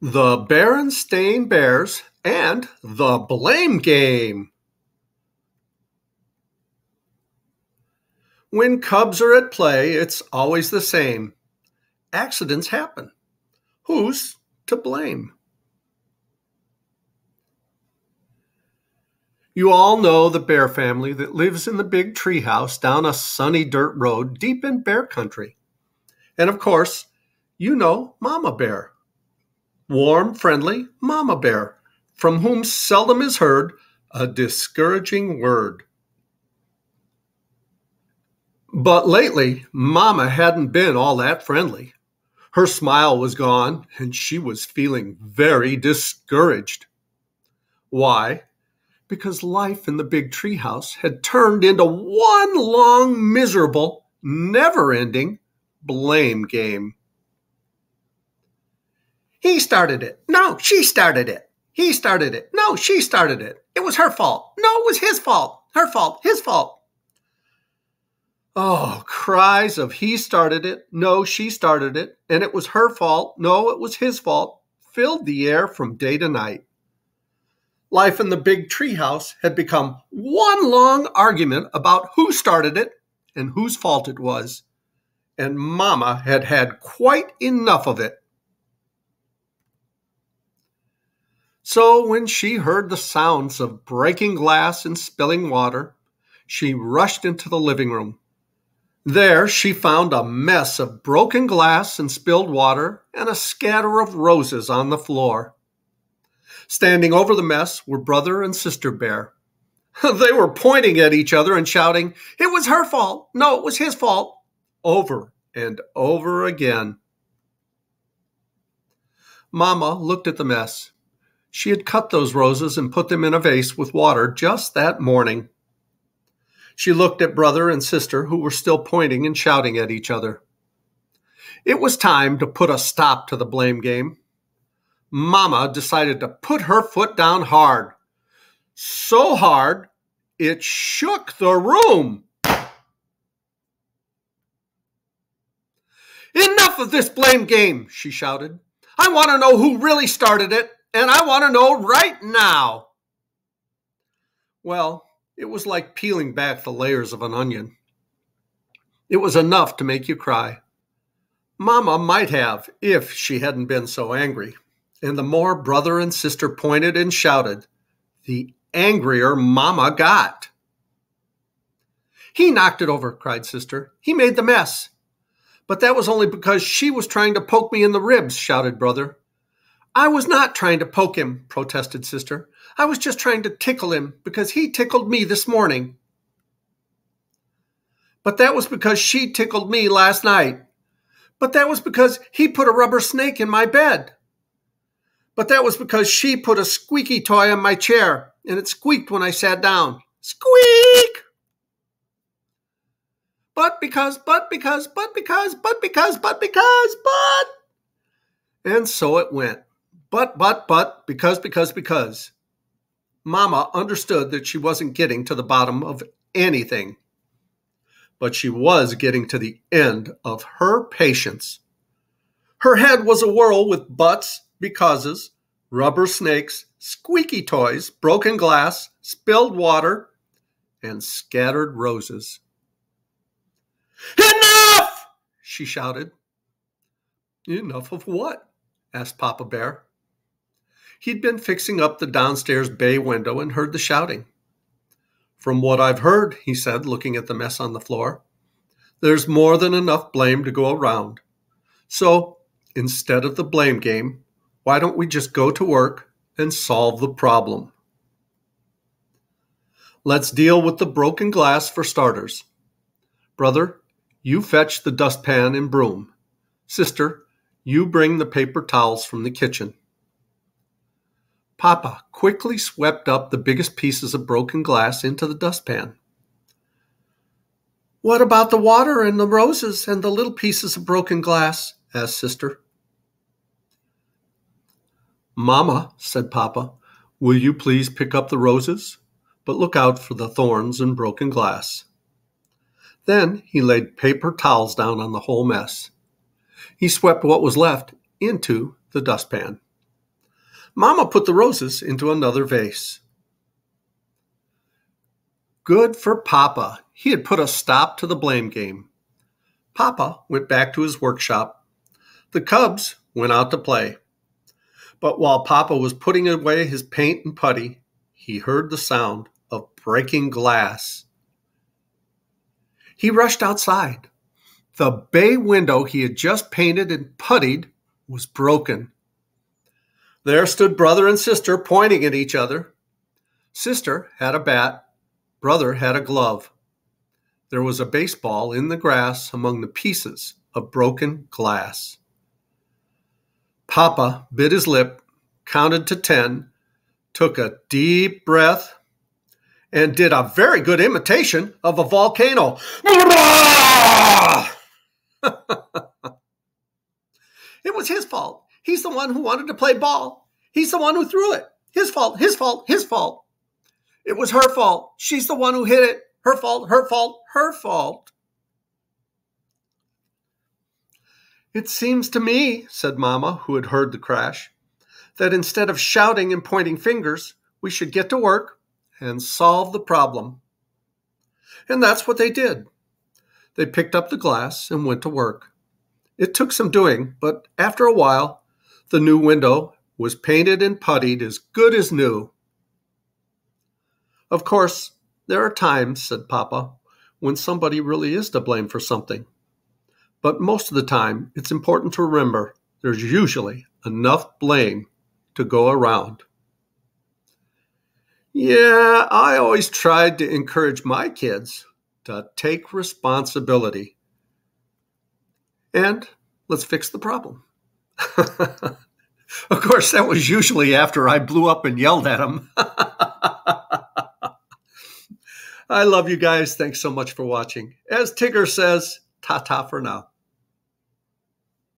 The Berenstain Bears and the Blame Game. When cubs are at play, it's always the same. Accidents happen. Who's to blame? You all know the bear family that lives in the big treehouse down a sunny dirt road deep in bear country. And of course, you know Mama Bear. Warm, friendly Mama Bear, from whom seldom is heard a discouraging word. But lately, Mama hadn't been all that friendly. Her smile was gone, and she was feeling very discouraged. Why? because life in the big treehouse had turned into one long, miserable, never ending blame game. He started it. No, she started it. He started it. No, she started it. It was her fault. No, it was his fault. Her fault. His fault. Oh, cries of he started it. No, she started it. And it was her fault. No, it was his fault. Filled the air from day to night life in the big treehouse had become one long argument about who started it and whose fault it was. And Mama had had quite enough of it. So when she heard the sounds of breaking glass and spilling water, she rushed into the living room. There she found a mess of broken glass and spilled water and a scatter of roses on the floor. Standing over the mess were brother and sister bear. they were pointing at each other and shouting, It was her fault. No, it was his fault. Over and over again. Mama looked at the mess. She had cut those roses and put them in a vase with water just that morning. She looked at brother and sister who were still pointing and shouting at each other. It was time to put a stop to the blame game. Mama decided to put her foot down hard. So hard, it shook the room. Enough of this blame game, she shouted. I want to know who really started it, and I want to know right now. Well, it was like peeling back the layers of an onion. It was enough to make you cry. Mama might have if she hadn't been so angry. And the more brother and sister pointed and shouted, the angrier Mama got. He knocked it over, cried sister. He made the mess. But that was only because she was trying to poke me in the ribs, shouted brother. I was not trying to poke him, protested sister. I was just trying to tickle him because he tickled me this morning. But that was because she tickled me last night. But that was because he put a rubber snake in my bed. But that was because she put a squeaky toy on my chair and it squeaked when I sat down. Squeak! But because, but because, but because, but because, but because, but. And so it went. But, but, but, because, because, because. Mama understood that she wasn't getting to the bottom of anything, but she was getting to the end of her patience. Her head was a whirl with buts becauses, rubber snakes, squeaky toys, broken glass, spilled water, and scattered roses. Enough! she shouted. Enough of what? asked Papa Bear. He'd been fixing up the downstairs bay window and heard the shouting. From what I've heard, he said, looking at the mess on the floor, there's more than enough blame to go around. So, instead of the blame game, why don't we just go to work and solve the problem? Let's deal with the broken glass for starters. Brother, you fetch the dustpan and broom. Sister, you bring the paper towels from the kitchen. Papa quickly swept up the biggest pieces of broken glass into the dustpan. What about the water and the roses and the little pieces of broken glass? asked Sister. Mamma, said Papa, will you please pick up the roses? But look out for the thorns and broken glass. Then he laid paper towels down on the whole mess. He swept what was left into the dustpan. Mama put the roses into another vase. Good for Papa. He had put a stop to the blame game. Papa went back to his workshop. The cubs went out to play. But while Papa was putting away his paint and putty, he heard the sound of breaking glass. He rushed outside. The bay window he had just painted and puttied was broken. There stood brother and sister pointing at each other. Sister had a bat, Brother had a glove. There was a baseball in the grass among the pieces of broken glass. Papa bit his lip, counted to ten, took a deep breath, and did a very good imitation of a volcano. it was his fault. He's the one who wanted to play ball. He's the one who threw it. His fault, his fault, his fault. It was her fault. She's the one who hit it. Her fault, her fault, her fault. It seems to me, said Mamma, who had heard the crash, that instead of shouting and pointing fingers, we should get to work and solve the problem. And that's what they did. They picked up the glass and went to work. It took some doing, but after a while, the new window was painted and puttied as good as new. Of course, there are times, said Papa, when somebody really is to blame for something. But most of the time, it's important to remember there's usually enough blame to go around. Yeah, I always tried to encourage my kids to take responsibility. And let's fix the problem. of course, that was usually after I blew up and yelled at him. I love you guys. Thanks so much for watching. As Tigger says, ta ta for now.